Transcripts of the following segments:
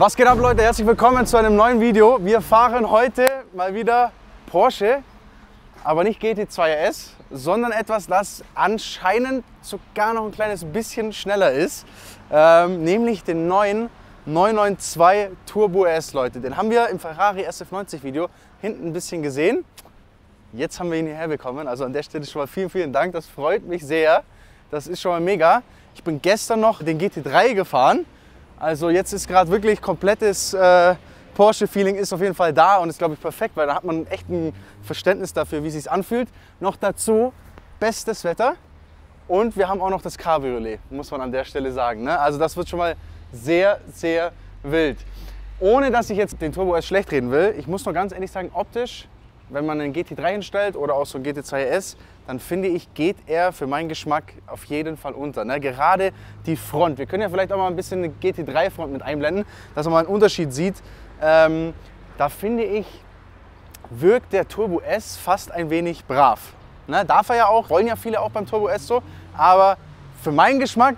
Was geht ab Leute? Herzlich willkommen zu einem neuen Video. Wir fahren heute mal wieder Porsche, aber nicht GT2 RS, sondern etwas, das anscheinend sogar noch ein kleines bisschen schneller ist, ähm, nämlich den neuen 992 Turbo S, Leute. Den haben wir im Ferrari SF90 Video hinten ein bisschen gesehen. Jetzt haben wir ihn hierher bekommen. Also an der Stelle schon mal vielen, vielen Dank. Das freut mich sehr. Das ist schon mal mega. Ich bin gestern noch den GT3 gefahren. Also jetzt ist gerade wirklich komplettes äh, Porsche-Feeling ist auf jeden Fall da und ist, glaube ich, perfekt, weil da hat man echt ein Verständnis dafür, wie es sich anfühlt. Noch dazu bestes Wetter und wir haben auch noch das Cabriolet, muss man an der Stelle sagen. Ne? Also das wird schon mal sehr, sehr wild. Ohne dass ich jetzt den Turbo S schlecht reden will, ich muss noch ganz ehrlich sagen, optisch, wenn man einen GT3 hinstellt oder auch so einen GT2 S, dann finde ich, geht er für meinen Geschmack auf jeden Fall unter. Ne? Gerade die Front. Wir können ja vielleicht auch mal ein bisschen eine GT3-Front mit einblenden, dass man mal einen Unterschied sieht. Ähm, da finde ich, wirkt der Turbo S fast ein wenig brav. Ne? Darf er ja auch, wollen ja viele auch beim Turbo S so, aber für meinen Geschmack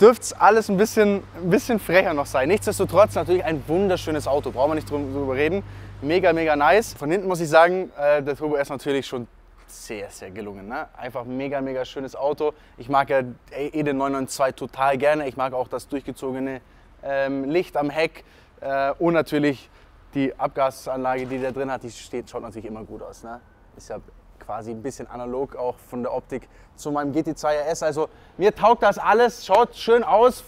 dürfte es alles ein bisschen, ein bisschen frecher noch sein. Nichtsdestotrotz natürlich ein wunderschönes Auto, brauchen wir nicht drüber reden. Mega, mega nice. Von hinten muss ich sagen, äh, der Turbo S natürlich schon sehr, sehr gelungen. Ne? Einfach mega, mega schönes Auto. Ich mag ja eh den 992 total gerne. Ich mag auch das durchgezogene ähm, Licht am Heck äh, und natürlich die Abgasanlage, die der drin hat, die steht, schaut natürlich immer gut aus. Ne? Ist ja quasi ein bisschen analog auch von der Optik zu meinem GT2 RS. Also mir taugt das alles, schaut schön aus,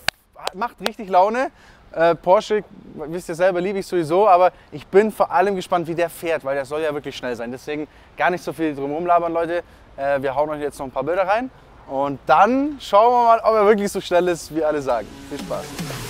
macht richtig Laune. Äh, Porsche, wisst ihr selber, liebe ich sowieso, aber ich bin vor allem gespannt, wie der fährt, weil der soll ja wirklich schnell sein. Deswegen gar nicht so viel drum rumlabern, Leute. Äh, wir hauen euch jetzt noch ein paar Bilder rein und dann schauen wir mal, ob er wirklich so schnell ist, wie alle sagen. Viel Spaß.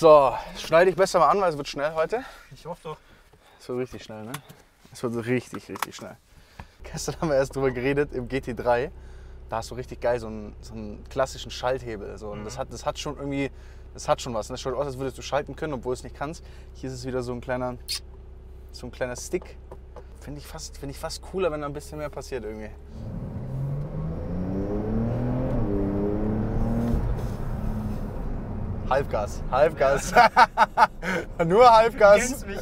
So, schneide dich besser mal an, weil es wird schnell heute. Ich hoffe doch. Es wird richtig schnell, ne? Es wird so richtig, richtig schnell. Gestern haben wir erst drüber geredet im GT3. Da hast du richtig geil so einen, so einen klassischen Schalthebel. So. Und das, hat, das hat schon irgendwie, das hat schon was. Das schaut aus, als würdest du schalten können, obwohl du es nicht kannst. Hier ist es wieder so ein kleiner, so ein kleiner Stick. Finde ich, fast, find ich fast cooler, wenn da ein bisschen mehr passiert irgendwie. Halbgas, Halbgas. Nur Halbgas. Mich,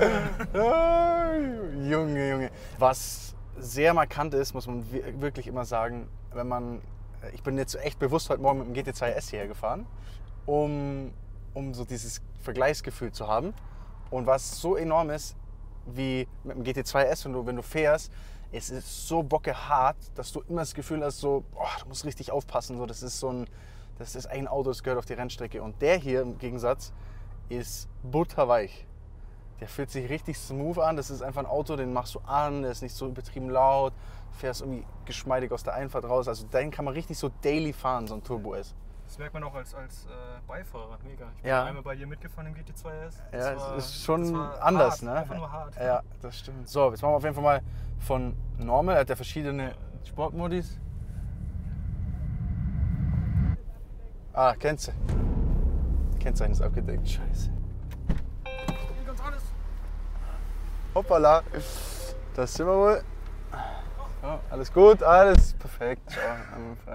Junge, Junge. Was sehr markant ist, muss man wirklich immer sagen, wenn man. Ich bin jetzt echt bewusst heute Morgen mit dem GT2 S hierher gefahren, um, um so dieses Vergleichsgefühl zu haben. Und was so enorm ist, wie mit dem GT2 S, wenn du, wenn du fährst, es ist so bockehart, dass du immer das Gefühl hast, so, oh, du musst richtig aufpassen. So, das ist so ein das ist ein Auto, das gehört auf die Rennstrecke. Und der hier im Gegensatz ist butterweich. Der fühlt sich richtig smooth an. Das ist einfach ein Auto, den machst du an, der ist nicht so übertrieben laut, fährst irgendwie geschmeidig aus der Einfahrt raus. Also den kann man richtig so daily fahren, so ein Turbo S. Das merkt man auch als, als äh, Beifahrer, mega. Ich bin Ja. einmal bei dir mitgefahren im GT2 S. Das Ja, war- ist schon anders, hart, ne? Einfach nur hart. Ja, das stimmt. So, jetzt machen wir auf jeden Fall mal von Normal. Er hat ja verschiedene Sportmodis. Ah, kennst du? Kennzeichen ist abgedeckt. Scheiße. Hoppala. Das sind wir wohl. Ja, alles gut, alles perfekt. Schau.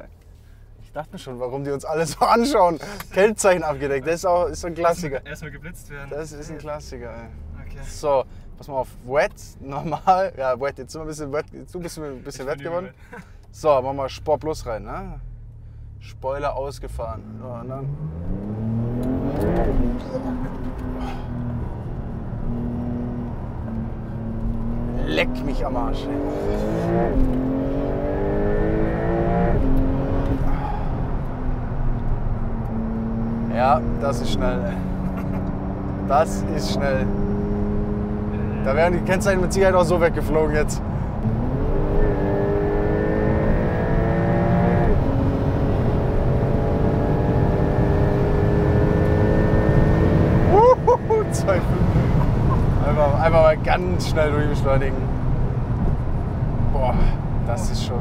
Ich dachte schon, warum die uns alle so anschauen. Kennzeichen abgedeckt, das ist auch ist so ein Klassiker. Erstmal geblitzt werden. Das ist ein Klassiker. Ey. Okay. So, pass mal auf. Wet, normal. Ja, wet, jetzt sind wir ein bisschen wet, jetzt du bist ein bisschen wet geworden. So, machen wir Sport Plus rein, ne? Spoiler ausgefahren. Und dann. Leck mich am Arsch. Ja, das ist schnell. Das ist schnell. Da wären die Kennzeichen mit Sicherheit auch so weggeflogen jetzt. Ganz schnell durchbeschleunigen. Boah, das ist schon.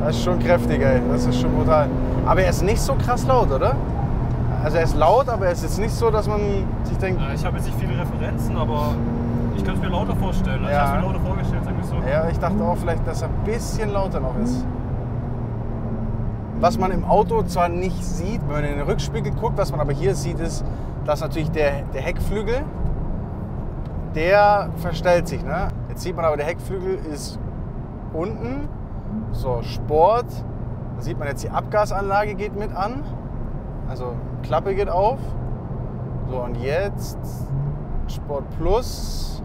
Das ist schon kräftig, ey. Das ist schon brutal. Aber er ist nicht so krass laut, oder? Also er ist laut, aber es ist nicht so, dass man sich denkt, Äh, Ich habe jetzt nicht viele Referenzen, aber ich kann es mir lauter vorstellen. Also Ja. Ich habe es mir lauter vorgestellt, sag ich so. Ja, ich dachte auch vielleicht, dass er ein bisschen lauter noch ist. Was man im Auto zwar nicht sieht, wenn man in den Rückspiegel guckt, was man aber hier sieht, ist, dass natürlich der, der Heckflügel, der verstellt sich. Ne? Jetzt sieht man aber, der Heckflügel ist unten. So, Sport. Da sieht man jetzt, die Abgasanlage geht mit an. Also Klappe geht auf. So, und jetzt Sport Plus.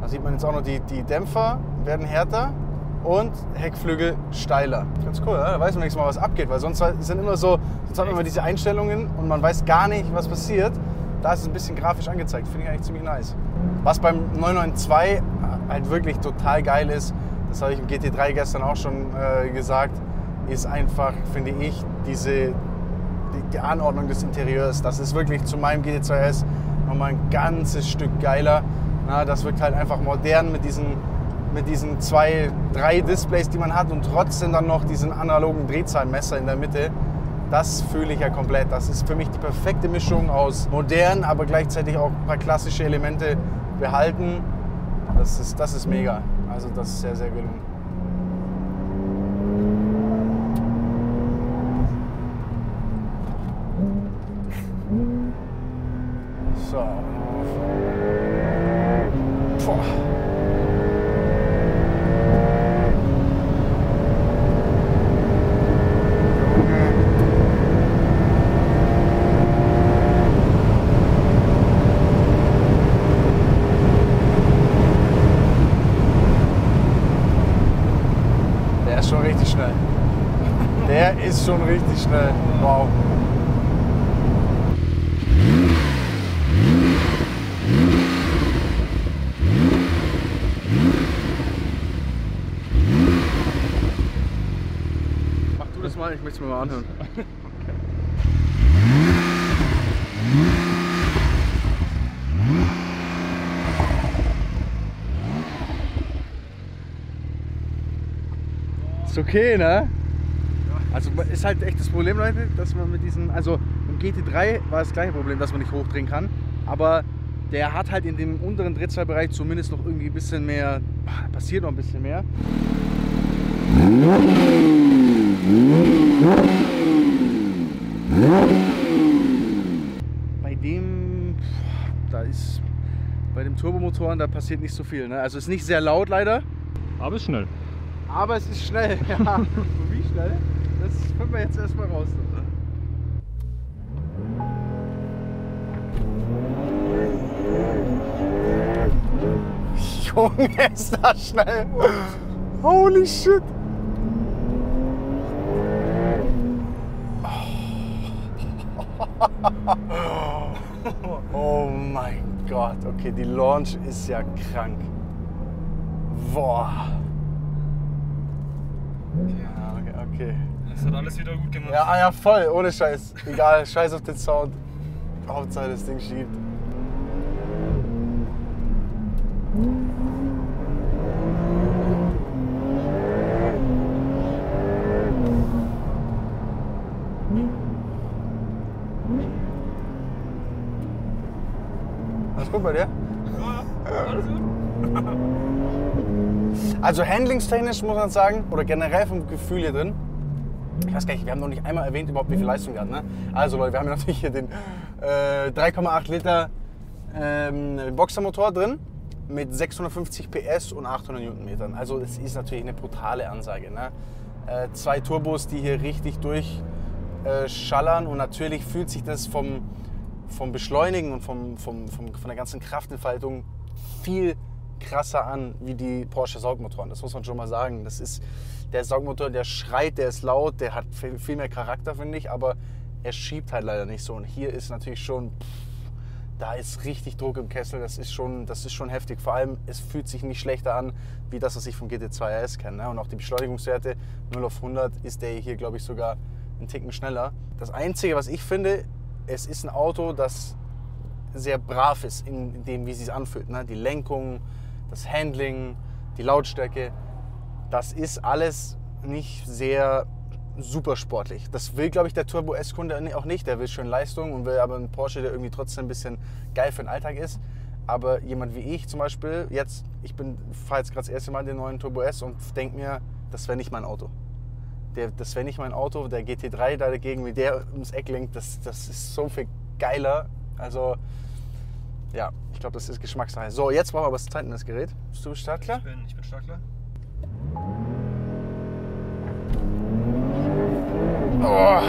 Da sieht man jetzt auch noch, die, die Dämpfer werden härter und Heckflügel steiler. Ganz cool, oder? da weiß man nächstes Mal, was abgeht, weil sonst sind immer so, sonst hat man immer diese Einstellungen und man weiß gar nicht, was passiert. Da ist es ein bisschen grafisch angezeigt, finde ich eigentlich ziemlich nice. Was beim 992 halt wirklich total geil ist, das habe ich im GT3 gestern auch schon äh, gesagt, ist einfach, finde ich, diese die, die Anordnung des Interieurs. Das ist wirklich zu meinem GT2S nochmal ein ganzes Stück geiler. Na, das wirkt halt einfach modern mit diesen, mit diesen zwei, drei Displays, die man hat und trotzdem dann noch diesen analogen Drehzahlmesser in der Mitte. Das fühle ich ja komplett. Das ist für mich die perfekte Mischung aus modern, aber gleichzeitig auch ein paar klassische Elemente behalten. Das ist, das ist mega. Also das ist sehr, sehr gelungen. So. Boah. Der ist schon richtig schnell. Der ist schon richtig schnell. Wow. Mach möchte es mir mal anhören. Ist okay, ne? Also ist halt echt das Problem, Leute, dass man mit diesen, also im GT3 war das gleiche Problem, dass man nicht hochdrehen kann, aber der hat halt in dem unteren Drehzahlbereich zumindest noch irgendwie ein bisschen mehr, ah, passiert noch ein bisschen mehr. Bei dem, da ist, bei dem Turbomotoren, da passiert nicht so viel. Ne? Also ist nicht sehr laut leider, Aber ist schnell. aber es ist schnell. Ja. Wie schnell? Das finden wir jetzt erstmal raus. Junge, ist das schnell. Holy shit. Oh mein Gott. Okay, die Launch ist ja krank. Boah. Ja, okay, okay. Das hat alles wieder gut gemacht. Ja, ah ja, voll, ohne Scheiß. Egal, scheiß auf den Sound. Hauptsache das Ding schiebt. Gut bei dir? Alles gut. Also handlingstechnisch muss man sagen, oder generell vom Gefühl hier drin, ich weiß gar nicht, wir haben noch nicht einmal erwähnt überhaupt, wie viel Leistung wir hatten. Ne? Also Leute, wir haben natürlich hier den äh, 3,8 Liter ähm, Boxermotor drin mit 650 PS und 800 Newtonmetern. Also es ist natürlich eine brutale Ansage. Ne? Äh, zwei Turbos, die hier richtig durchschallern und natürlich fühlt sich das vom, vom Beschleunigen und vom, vom, vom, von der ganzen Kraftentfaltung viel krasser an wie die Porsche Saugmotoren. Das muss man schon mal sagen. Das ist der Saugmotor, der schreit, der ist laut, der hat viel, viel mehr Charakter, finde ich, aber er schiebt halt leider nicht so. Und hier ist natürlich schon, pff, da ist richtig Druck im Kessel. Das ist schon, das ist schon heftig. Vor allem, es fühlt sich nicht schlechter an, wie das, was ich vom GT2 RS kenne. Ne? Und auch die Beschleunigungswerte 0 auf 100 ist der hier, glaube ich, sogar einen Ticken schneller. Das Einzige, was ich finde, es ist ein Auto, das sehr brav ist in dem, wie sie es anfühlt. Ne? Die Lenkung, das Handling, die Lautstärke, das ist alles nicht sehr super sportlich. Das will, glaube ich, der Turbo S-Kunde auch nicht. Der will schön Leistung und will aber einen Porsche, der irgendwie trotzdem ein bisschen geil für den Alltag ist. Aber jemand wie ich zum Beispiel, jetzt, ich fahre jetzt gerade das erste Mal den neuen Turbo S und denke mir, das wäre nicht mein Auto. Der, das wäre nicht mein Auto. Der GT3 da dagegen, wie der ums Eck lenkt, das, das ist so viel geiler. Also, ja, ich glaube, das ist Geschmackssache. So, jetzt brauchen wir was Zeit in das Gerät. Bist du startklar? Ich bin, ich bin startklar. Oh.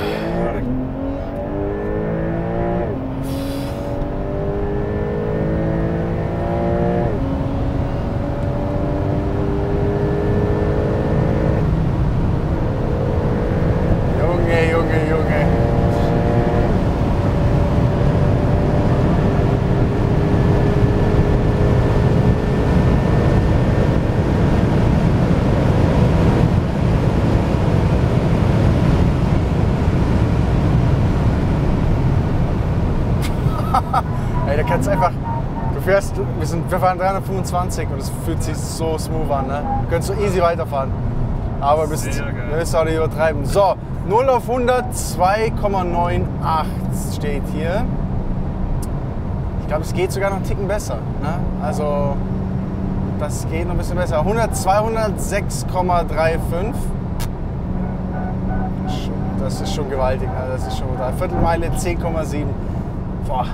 Junge, Junge, Junge. Ey, da kannst einfach. Du fährst, wir, sind, wir fahren 325 und es fühlt sich so smooth an. Ne? Du könntest so easy weiterfahren. Aber wir müssen wir müssen auch nicht übertreiben. So, 0 auf 100 2,98 steht hier. Ich glaube, es geht sogar noch einen Ticken besser. Ne? Also, das geht noch ein bisschen besser. 100, 200, 6,35. Das ist schon gewaltig. Ne? Das ist schon brutal. Viertelmeile 10,7. Boah.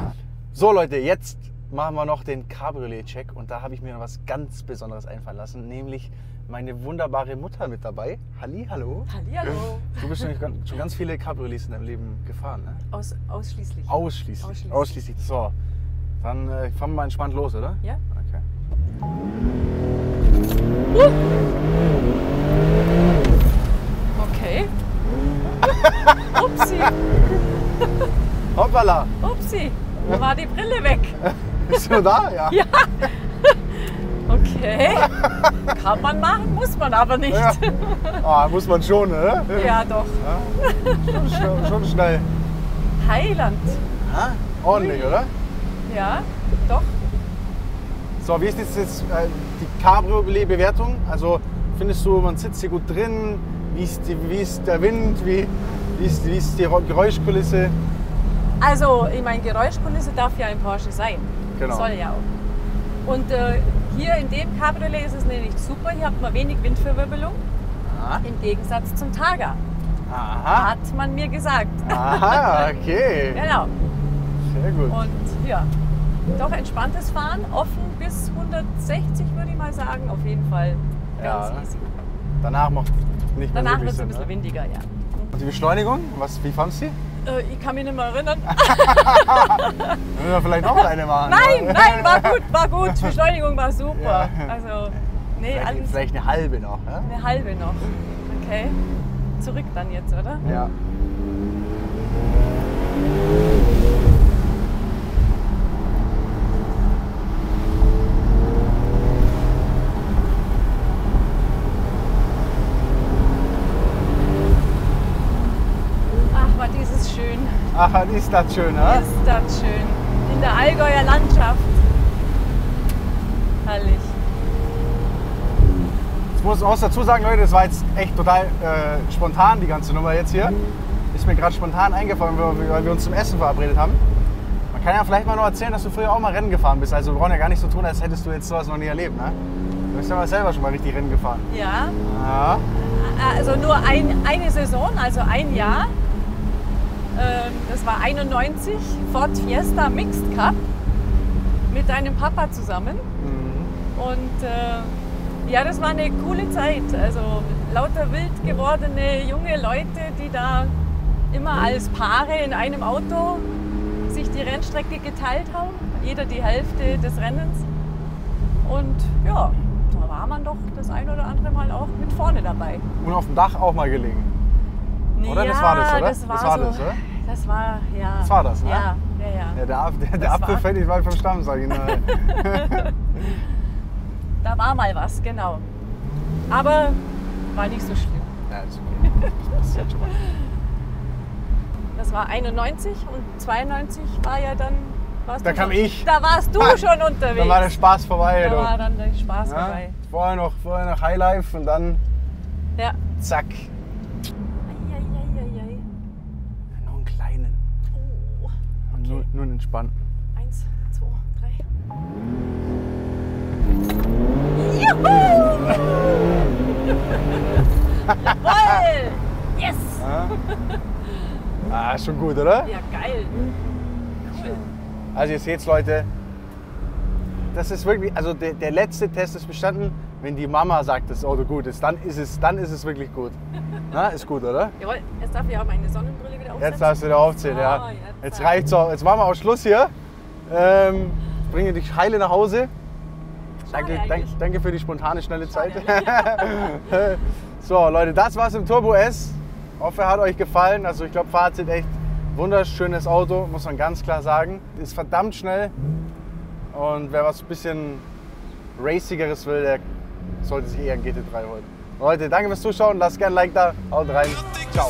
So Leute, jetzt machen wir noch den Cabriolet-Check und da habe ich mir noch was ganz Besonderes einfallen lassen, nämlich meine wunderbare Mutter mit dabei. Halli, hallo. Hallihallo. Du bist schon, schon ganz viele Cabriolets in deinem Leben gefahren, ne? Aus, ausschließlich. Ausschließlich. Ausschließlich. Ausschließlich. So, dann äh, fangen wir mal entspannt los, oder? Ja. Okay. Okay. Upsi, Hoppala! upsi. Wo war die Brille weg? Bist du da? Ja. Ja. Okay. Kann man machen, muss man aber nicht. Ja. Ah, muss man schon, ne? Ja, doch. Schon, schnell- schon schnell. Heiland. Ha? Ordentlich, oder? Ja, doch. So, wie ist jetzt, jetzt äh, die Cabriolet-Bewertung? Also findest du, man sitzt hier gut drin? Wie ist, die, wie ist der Wind? Wie, wie, ist, wie ist die Geräuschkulisse? Also, ich meine, Geräuschkulisse darf ja ein Porsche sein. Genau. Soll ja auch. Und äh, hier in dem Cabriolet ist es nämlich super. Hier hat man wenig Windverwirbelung. Aha. Im Gegensatz zum Targa. Aha. Hat man mir gesagt. Aha, okay. Genau. Sehr gut. Und ja, doch entspanntes Fahren, offen bis 160 würde ich mal sagen, auf jeden Fall ganz Ja. easy. Danach macht nicht mehr Danach wird es ein bisschen ne? windiger, ja. Und die Beschleunigung, was, wie fandest du die? Äh, ich kann mich nicht mehr erinnern. Müssen wir vielleicht noch eine machen? nein, nein, war gut, war gut. Beschleunigung war super. Ja. Also, nee, Vielleicht, alles vielleicht eine halbe noch. Ja? eine halbe noch. Okay. Zurück dann jetzt, oder? ja. Ach, war dieses schön. Ach, ist das schön, ne? Ist das schön. In der Allgäuer Landschaft. Herrlich. Ich muss auch dazu sagen, Leute, das war jetzt echt total äh, spontan, die ganze Nummer jetzt hier. Ist mir gerade spontan eingefallen, weil wir- weil wir uns zum Essen verabredet haben. Man kann ja vielleicht mal noch erzählen, dass du früher auch mal Rennen gefahren bist. Also wir brauchen ja gar nicht so tun, als hättest du jetzt sowas noch nie erlebt, ne? Du bist ja mal selber schon mal richtig Rennen gefahren. Ja, Ja. also nur ein, eine Saison, also ein Jahr. Ähm, das war 91, Ford Fiesta Mixed Cup mit deinem Papa zusammen. Mhm. Und äh, ja, das war eine coole Zeit. Also lauter wild gewordene junge Leute, die da immer als Paare in einem Auto sich die Rennstrecke geteilt haben. Jeder die Hälfte des Rennens. Und ja, da war man doch das ein oder andere Mal auch mit vorne dabei. Und auf dem Dach auch mal gelegen. Oder? Ja, Das war das, oder? Das war, Das war so, das, oder? Das war, ja. Das war das, ne? Ja, ja, ja. Ja, der, Ap- der, der Apfel war- fällt nicht weit vom Stamm, sag ich nur. Da war mal was, genau. Aber war nicht so schlimm. ja, ist okay. Das passiert schon mal. Das war 91 und 92 war ja dann Da kam noch- ich. Da warst du Ah, schon unterwegs. Dann war der Spaß vorbei. Da du. war dann der Spaß ja? vorbei. vorher, noch, vorher noch Highlife und dann Ja. zack. Entspannten. Eins, zwei, drei. Juhu! Jawohl! Yes! Ja? ah, schon gut, oder? Ja, geil. Cool. Also ihr seht's Leute, das ist wirklich, also der, der letzte Test ist bestanden, wenn die Mama sagt, dass das Auto gut ist, dann ist es, dann ist es wirklich gut. Na, ist gut, oder? Jawohl, jetzt darf ich auch meine Sonnenbrille wieder aufsetzen. Jetzt darfst du wieder aufzählen, ja. Ah, jetzt. Reicht's auch. Jetzt machen wir auch Schluss hier. Ähm, bringe dich heile nach Hause. Danke, danke, danke für die spontane, schnelle Zeit. So, Leute, das war's im Turbo S. Hoffe, hat euch gefallen. Also ich glaube, Fazit echt wunderschönes Auto, muss man ganz klar sagen. Ist verdammt schnell. Und wer was ein bisschen racigeres will, der sollte sich eher einen GT3 holen. Leute, danke fürs Zuschauen. Lasst gerne ein Like da. Haut rein. Ciao.